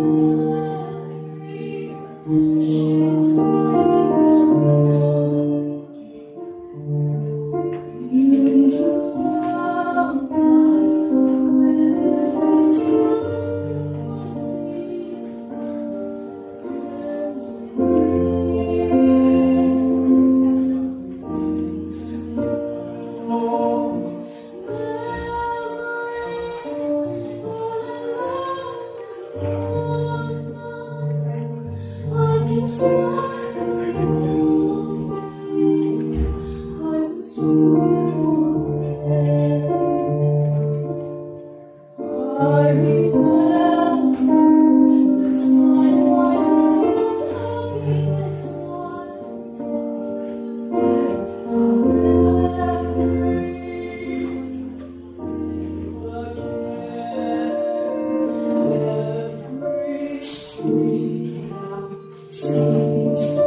Oh. Smile. Holds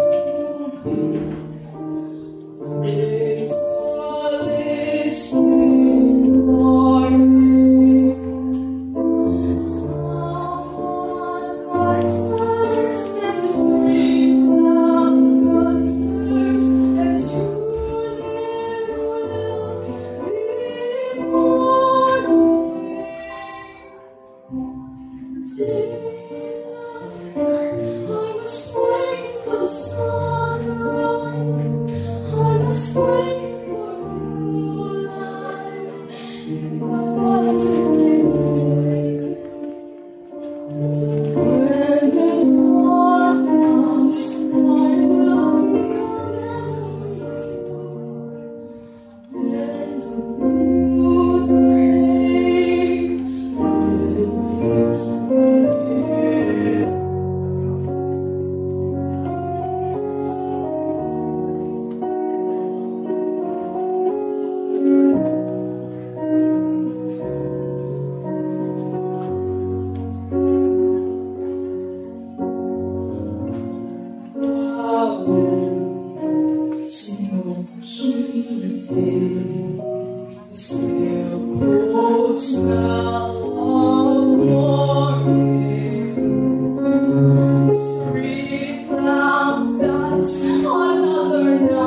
Lord.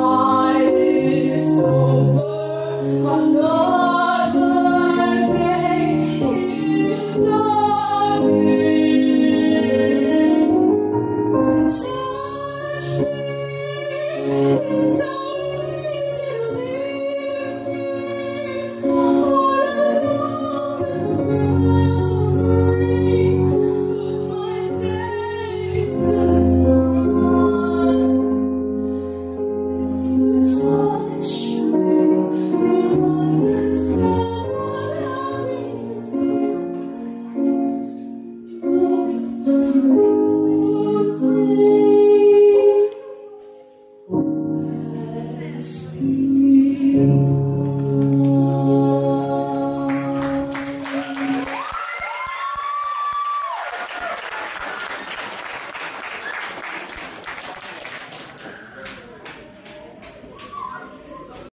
You.